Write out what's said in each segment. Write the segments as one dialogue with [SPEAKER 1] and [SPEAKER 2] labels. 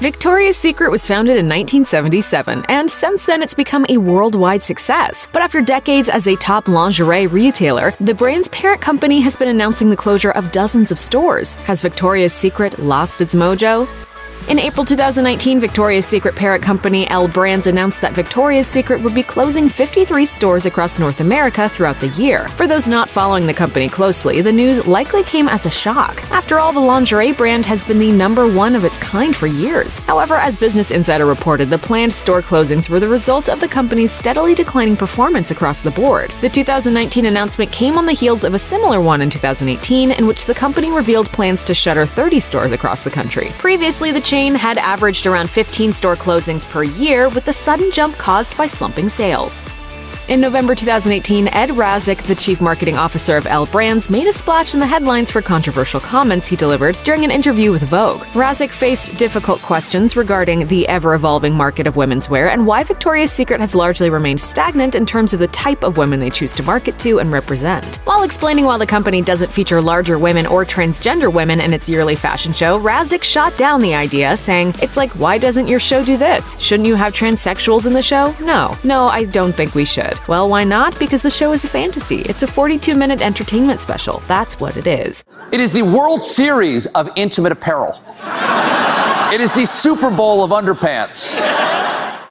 [SPEAKER 1] Victoria's Secret was founded in 1977, and since then it's become a worldwide success. But after decades as a top lingerie retailer, the brand's parent company has been announcing the closure of dozens of stores. Has Victoria's Secret lost its mojo? In April 2019, Victoria's Secret parent company L Brands announced that Victoria's Secret would be closing 53 stores across North America throughout the year. For those not following the company closely, the news likely came as a shock. After all, the lingerie brand has been the number one of its kind for years. However, as Business Insider reported, the planned store closings were the result of the company's steadily declining performance across the board. The 2019 announcement came on the heels of a similar one in 2018, in which the company revealed plans to shutter 30 stores across the country. Previously, the chain had averaged around 15 store closings per year, with the sudden jump caused by slumping sales. In November 2018, Ed Razek, the chief marketing officer of L Brands, made a splash in the headlines for controversial comments he delivered during an interview with Vogue. Razek faced difficult questions regarding the ever evolving market of women's wear and why Victoria's Secret has largely remained stagnant in terms of the type of women they choose to market to and represent. While explaining why the company doesn't feature larger women or transgender women in its yearly fashion show, Razek shot down the idea, saying, It's like, why doesn't your show do this? Shouldn't you have transsexuals in the show? No. No, I don't think we should. Well, why not? Because the show is a fantasy. It's a 42 minute entertainment special. That's what it is.
[SPEAKER 2] It is the World Series of intimate apparel. it is the Super Bowl of underpants.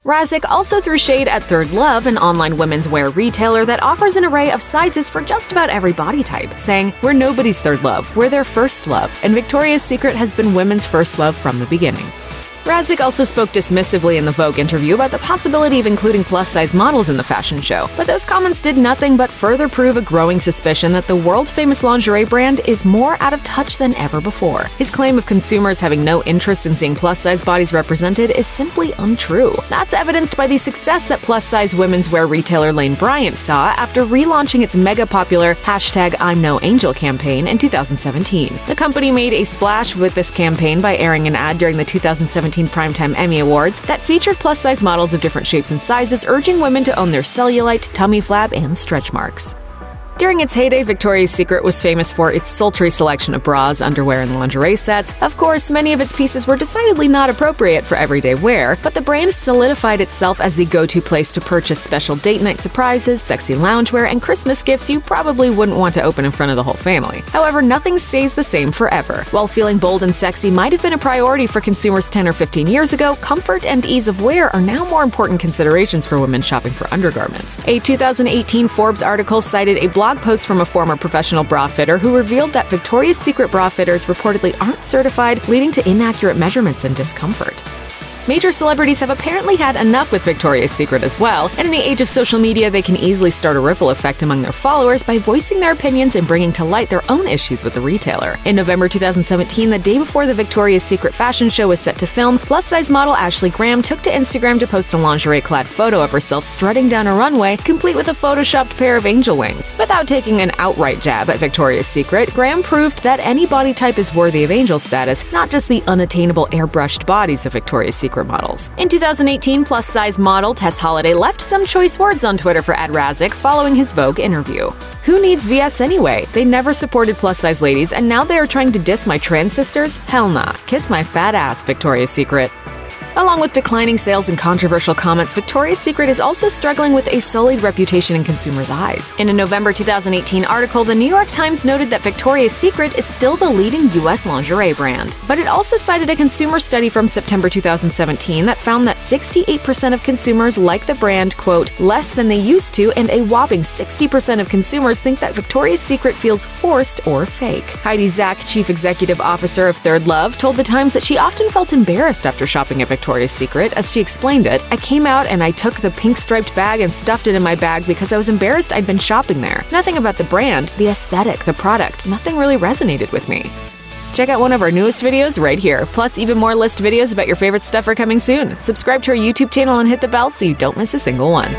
[SPEAKER 1] Razek also threw shade at Third Love, an online women's wear retailer that offers an array of sizes for just about every body type, saying, We're nobody's third love, we're their first love, and Victoria's Secret has been women's first love from the beginning. Razek also spoke dismissively in the Vogue interview about the possibility of including plus size models in the fashion show, but those comments did nothing but further prove a growing suspicion that the world famous lingerie brand is more out of touch than ever before. His claim of consumers having no interest in seeing plus size bodies represented is simply untrue. That's evidenced by the success that plus size women's wear retailer Lane Bryant saw after relaunching its mega popular hashtag I'm No Angel campaign in 2017. The company made a splash with this campaign by airing an ad during the 2017 Primetime Emmy Awards that featured plus size models of different shapes and sizes, urging women to own their cellulite, tummy flab, and stretch marks. During its heyday, Victoria's Secret was famous for its sultry selection of bras, underwear, and lingerie sets. Of course, many of its pieces were decidedly not appropriate for everyday wear, but the brand solidified itself as the go to place to purchase special date night surprises, sexy loungewear, and Christmas gifts you probably wouldn't want to open in front of the whole family. However, nothing stays the same forever. While feeling bold and sexy might have been a priority for consumers 10 or 15 years ago, comfort and ease of wear are now more important considerations for women shopping for undergarments. A 2018 Forbes article cited a blog blog post from a former professional bra fitter who revealed that Victoria's Secret bra fitters reportedly aren't certified, leading to inaccurate measurements and discomfort. Major celebrities have apparently had enough with Victoria's Secret as well, and in the age of social media, they can easily start a ripple effect among their followers by voicing their opinions and bringing to light their own issues with the retailer. In November 2017, the day before the Victoria's Secret fashion show was set to film, plus size model Ashley Graham took to Instagram to post a lingerie clad photo of herself strutting down a runway, complete with a photoshopped pair of angel wings. Without taking an outright jab at Victoria's Secret, Graham proved that any body type is worthy of angel status, not just the unattainable airbrushed bodies of Victoria's Secret models. In 2018, plus size model Tess Holliday left some choice words on Twitter for Ed Razek following his Vogue interview. Who needs VS anyway? They never supported plus size ladies, and now they are trying to diss my trans sisters? Hell nah. Kiss my fat ass, Victoria's Secret. Along with declining sales and controversial comments, Victoria's Secret is also struggling with a sullied reputation in consumers' eyes. In a November 2018 article, the New York Times noted that Victoria's Secret is still the leading U.S. lingerie brand. But it also cited a consumer study from September 2017 that found that 68% of consumers like the brand, quote, less than they used to, and a whopping 60% of consumers think that Victoria's Secret feels forced or fake. Heidi Zak, chief executive officer of Third Love, told the Times that she often felt embarrassed after shopping at Victoria's Victoria's Secret. As she explained it, I came out and I took the pink striped bag and stuffed it in my bag because I was embarrassed I'd been shopping there. Nothing about the brand, the aesthetic, the product, nothing really resonated with me. Check out one of our newest videos right here. Plus, even more list videos about your favorite stuff are coming soon. Subscribe to our YouTube channel and hit the bell so you don't miss a single one.